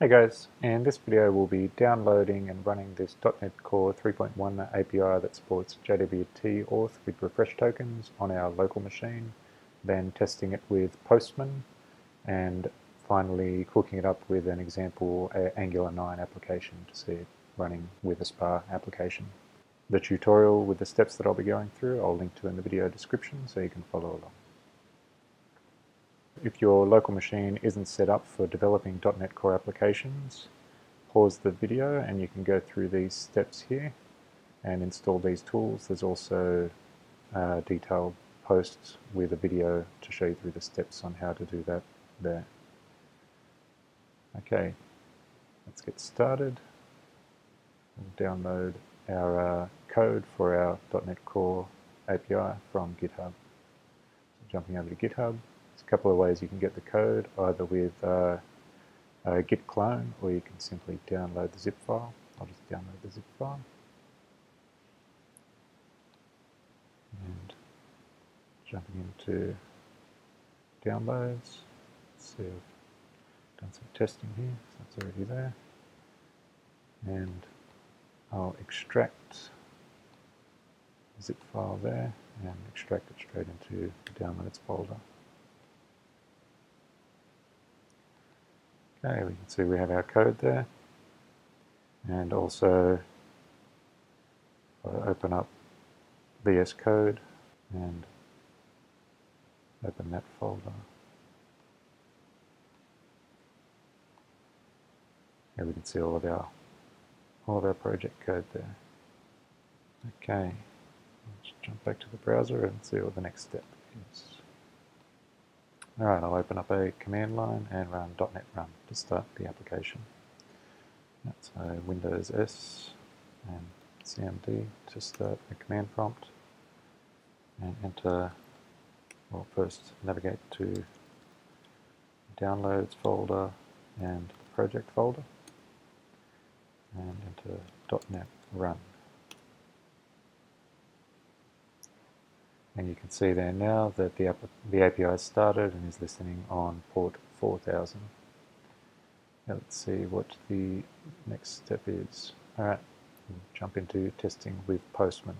Hey guys, in this video we'll be downloading and running this .NET Core 3.1 API that supports JWT auth with refresh tokens on our local machine, then testing it with Postman, and finally cooking it up with an example Angular 9 application to see it running with a SPA application. The tutorial with the steps that I'll be going through I'll link to in the video description so you can follow along. If your local machine isn't set up for developing .NET Core applications, pause the video and you can go through these steps here and install these tools. There's also uh, detailed posts with a video to show you through the steps on how to do that there. Okay, let's get started. We'll download our uh, code for our .NET Core API from GitHub. So jumping over to GitHub, a couple of ways you can get the code, either with uh, git clone or you can simply download the zip file. I'll just download the zip file. And jumping into downloads, Let's see I've done some testing here, so that's already there. And I'll extract the zip file there and extract it straight into the downloads folder. Okay, we can see we have our code there. And also uh, open up VS Code and open that folder. Here we can see all of our all of our project code there. Okay, let's jump back to the browser and see what the next step is. Alright, I'll open up a command line and run .NET run to start the application. That's a Windows S and CMD to start a command prompt and enter, well first navigate to downloads folder and project folder and enter .NET run. And you can see there now that the, the API has started and is listening on port 4000. Now let's see what the next step is. Alright, jump into testing with Postman.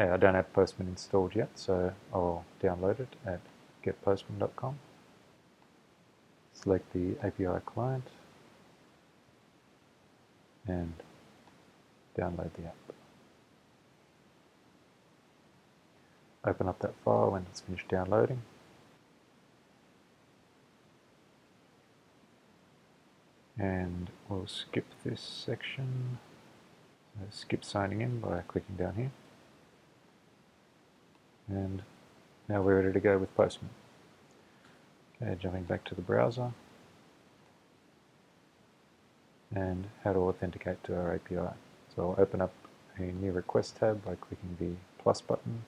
Okay, I don't have Postman installed yet, so I'll download it at getpostman.com. Select the API client and download the app. Open up that file when it's finished downloading. And we'll skip this section. So skip signing in by clicking down here. And now we're ready to go with Postman. Okay, jumping back to the browser. And how to authenticate to our API. So I'll open up a new request tab by clicking the plus button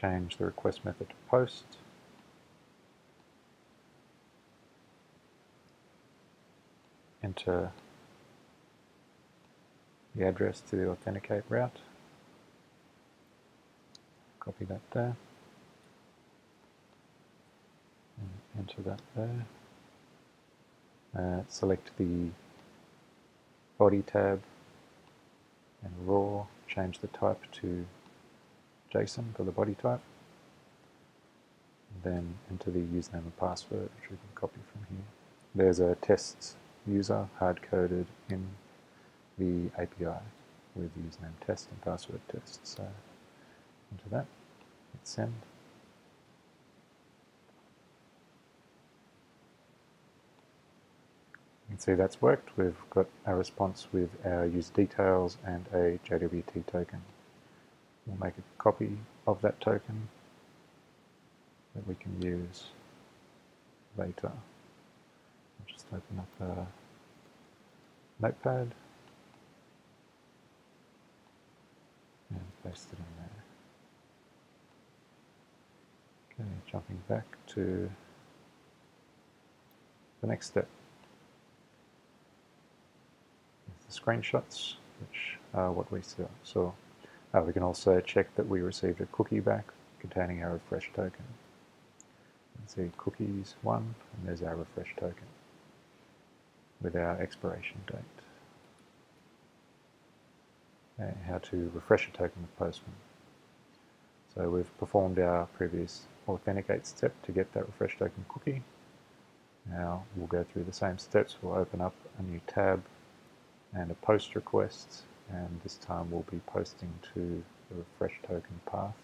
change the request method to post. Enter the address to the authenticate route. Copy that there. And enter that there. Uh, select the body tab and raw, change the type to JSON for the body type. Then enter the username and password, which we can copy from here. There's a test user hard-coded in the API with username test and password test. So enter that, hit send. You can see that's worked. We've got a response with our user details and a JWT token. We'll make a copy of that token that we can use later. I'll just open up a notepad and paste it in there. Okay, jumping back to the next step. The screenshots, which are what we saw. Uh, we can also check that we received a cookie back containing our refresh token. see cookies one, and there's our refresh token with our expiration date. And how to refresh a token with Postman. So we've performed our previous authenticate step to get that refresh token cookie. Now we'll go through the same steps. We'll open up a new tab and a post request and this time we'll be posting to the refresh token path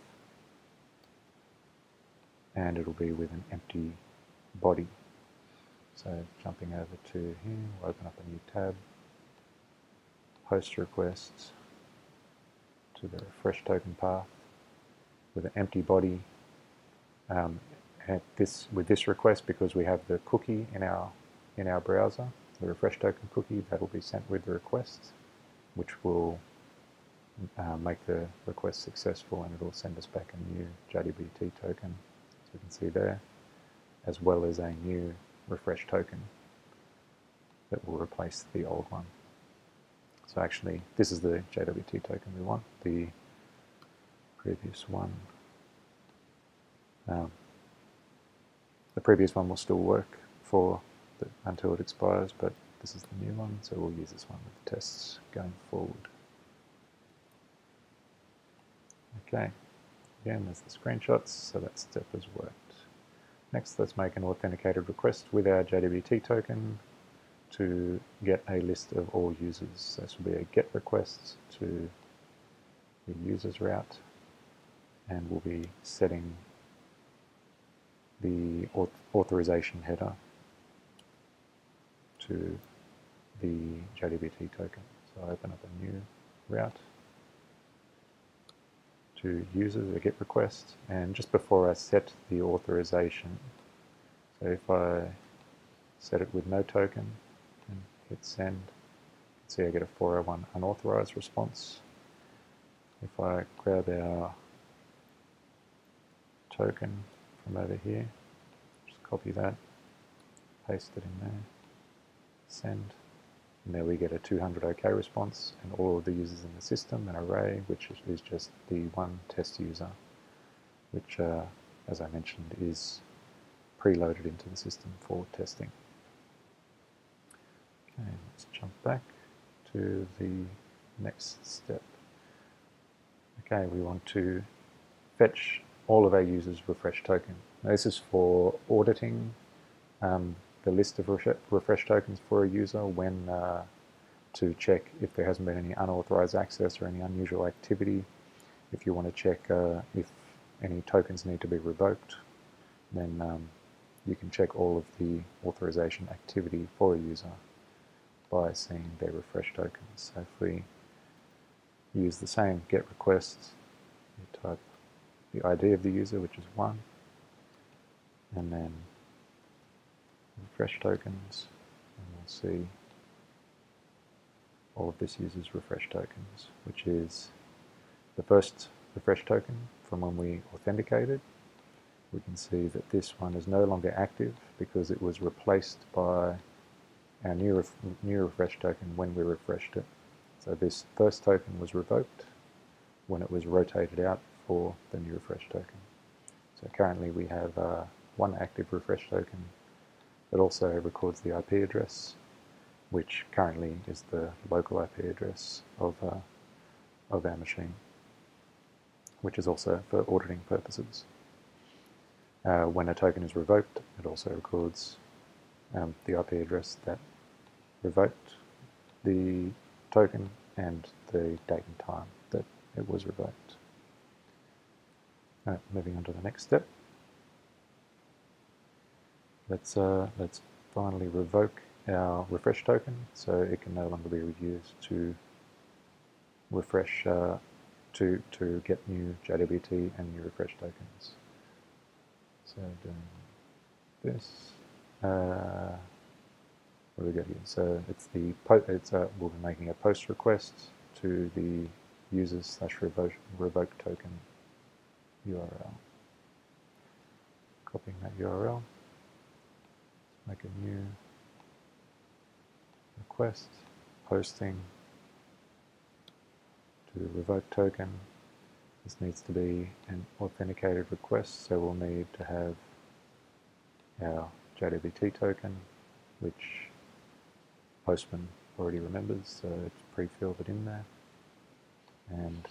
and it'll be with an empty body. So jumping over to here, we'll open up a new tab, post requests to the refresh token path with an empty body. Um, at this with this request because we have the cookie in our in our browser, the refresh token cookie that will be sent with the request, which will uh, make the request successful and it'll send us back a new JWT token as we can see there, as well as a new refresh token that will replace the old one. So actually, this is the JWT token we want. The previous one, um, the previous one will still work for the, until it expires, but this is the new one, so we'll use this one with the tests going forward. Okay. Again, there's the screenshots, so that step has worked. Next, let's make an authenticated request with our JWT token to get a list of all users. This will be a GET request to the users route, and we'll be setting the authorization header to the JWT token. So I open up a new route to users a GET request. And just before I set the authorization so if I set it with no token and hit send see I get a 401 unauthorized response. If I grab our token from over here just copy that paste it in there send and there we get a 200 OK response and all of the users in the system, an array, which is just the one test user, which, uh, as I mentioned, is preloaded into the system for testing. Okay, let's jump back to the next step. Okay, we want to fetch all of our users' refresh token. Now, this is for auditing um, the list of refresh tokens for a user when uh, to check if there hasn't been any unauthorized access or any unusual activity. If you want to check uh, if any tokens need to be revoked, then um, you can check all of the authorization activity for a user by seeing their refresh tokens. So if we use the same get requests, you type the ID of the user, which is 1, and then refresh tokens, and we'll see all of this uses refresh tokens, which is the first refresh token from when we authenticated. We can see that this one is no longer active because it was replaced by our new, ref new refresh token when we refreshed it. So this first token was revoked when it was rotated out for the new refresh token. So currently we have uh, one active refresh token it also records the IP address, which currently is the local IP address of, uh, of our machine, which is also for auditing purposes. Uh, when a token is revoked, it also records um, the IP address that revoked the token and the date and time that it was revoked. Moving on to the next step. Let's, uh, let's finally revoke our refresh token so it can no longer be used to refresh uh, to, to get new JWT and new refresh tokens. So doing this, uh, what do we got here? So it's the it's uh, we'll be making a post request to the users slash revoke revoke token URL. Copying that URL make a new request, posting to revoke token. This needs to be an authenticated request, so we'll need to have our JWT token, which Postman already remembers, so it's pre-filled it in there. And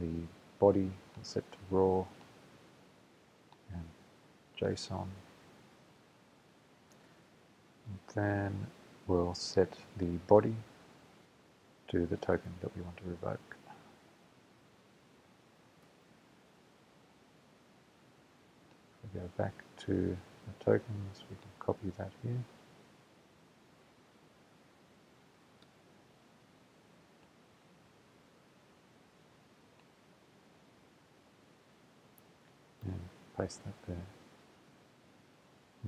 the body is set to raw and JSON. Then we'll set the body to the token that we want to revoke. If we go back to the tokens, we can copy that here. And paste that there.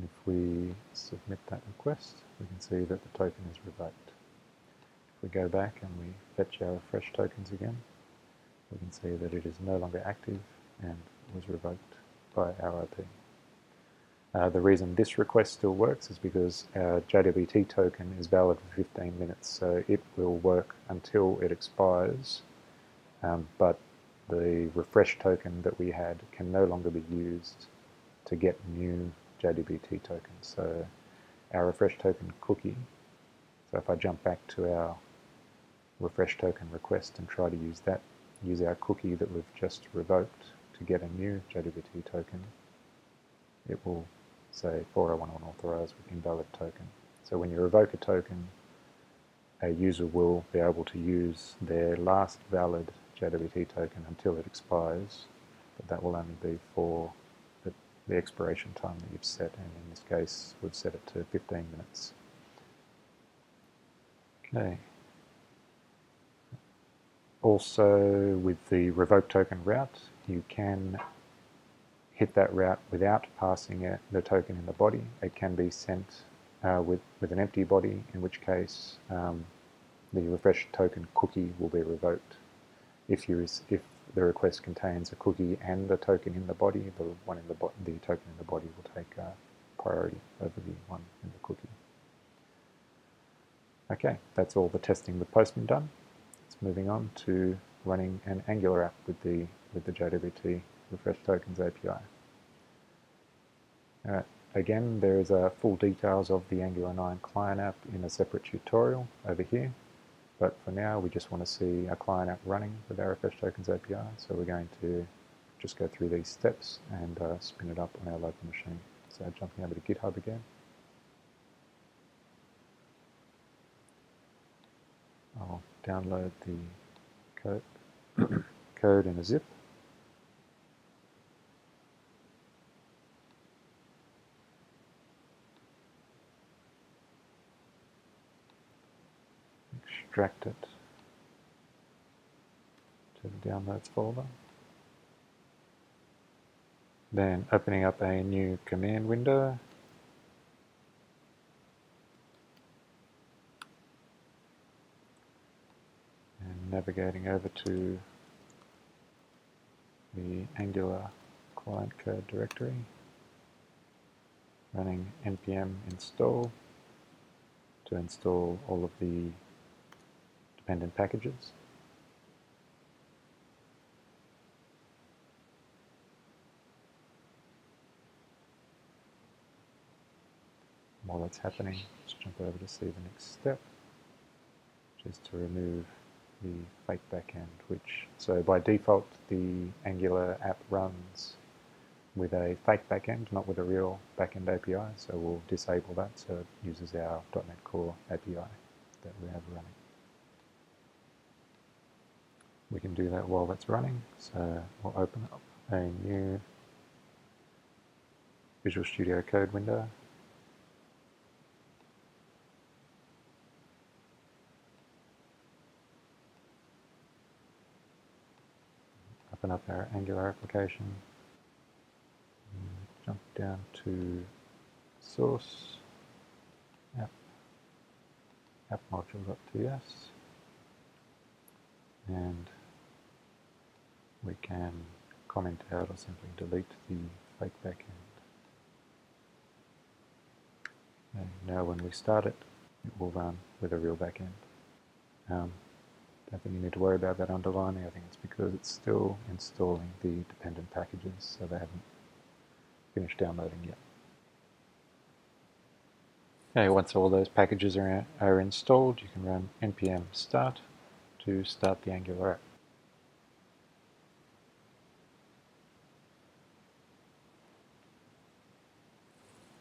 And if we submit that request, we can see that the token is revoked. If we go back and we fetch our fresh tokens again, we can see that it is no longer active and was revoked by our IP. Uh, the reason this request still works is because our JWT token is valid for 15 minutes, so it will work until it expires, um, but the refresh token that we had can no longer be used to get new JWT token. So our refresh token cookie, so if I jump back to our refresh token request and try to use that, use our cookie that we've just revoked to get a new JWT token, it will say 401 unauthorized with invalid token. So when you revoke a token, a user will be able to use their last valid JWT token until it expires, but that will only be for the, expiration time that you've set, and in this case we've set it to 15 minutes. Okay. Also, with the revoke token route, you can hit that route without passing it, the token in the body. It can be sent uh, with, with an empty body, in which case um, the refresh token cookie will be revoked. If, you, if the request contains a cookie and a token in the body, the one in the, the token in the body will take uh, priority over the one in the cookie. Okay, that's all the testing with Postman done. It's moving on to running an Angular app with the with the JWT refresh tokens API. Uh, again, there is uh, full details of the Angular 9 client app in a separate tutorial over here. But for now, we just want to see our client app running with our refresh tokens API. So we're going to just go through these steps and uh, spin it up on our local machine. So jumping over to GitHub again. I'll download the code, code in a zip. Extract it to the downloads folder. Then opening up a new command window. And navigating over to the Angular client code directory. Running npm install to install all of the dependent packages. While that's happening, let's jump over to see the next step, which is to remove the fake backend, which, so by default, the Angular app runs with a fake backend, not with a real backend API, so we'll disable that so it uses our .NET Core API that we have running. We can do that while that's running. So we'll open up a new Visual Studio Code window. Open up our Angular application. Jump down to source app, app module.ts and we can comment out or simply delete the fake backend. And now when we start it, it will run with a real backend. Um, don't think you need to worry about that underlining. I think it's because it's still installing the dependent packages, so they haven't finished downloading yet. Okay, once all those packages are, are installed, you can run npm start to start the Angular app.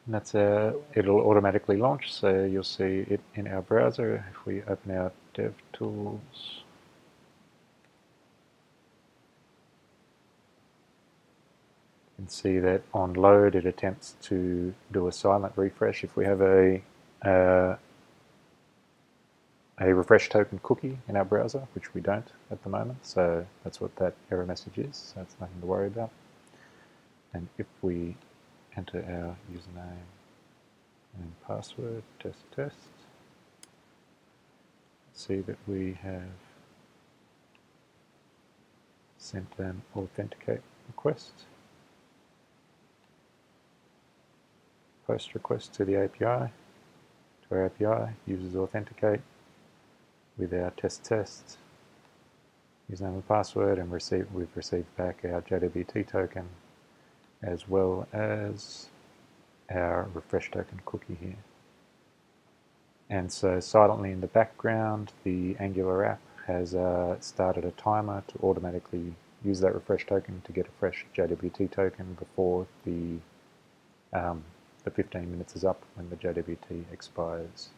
And that's a, it'll automatically launch, so you'll see it in our browser. If we open our DevTools, you can see that on load it attempts to do a silent refresh. If we have a, uh, a refresh token cookie in our browser, which we don't at the moment, so that's what that error message is, so it's nothing to worry about. And if we enter our username and password, test, test. See that we have sent an authenticate request, post request to the API, to our API, users authenticate with our test test, username and password, and receive, we've received back our JWT token as well as our refresh token cookie here. And so silently in the background, the Angular app has uh, started a timer to automatically use that refresh token to get a fresh JWT token before the, um, the 15 minutes is up when the JWT expires.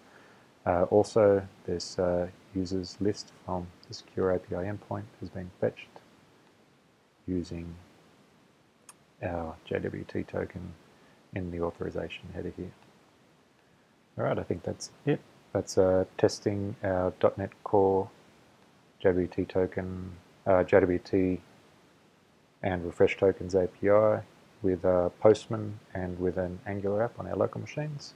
Uh, also, this uh, users list from the secure API endpoint has been fetched using our JWT token in the authorization header here. All right, I think that's it. That's uh, testing our .NET Core JWT token, uh, JWT and refresh tokens API with uh, Postman and with an Angular app on our local machines.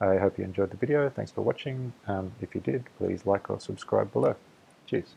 I hope you enjoyed the video. Thanks for watching. Um, if you did, please like or subscribe below. Cheers.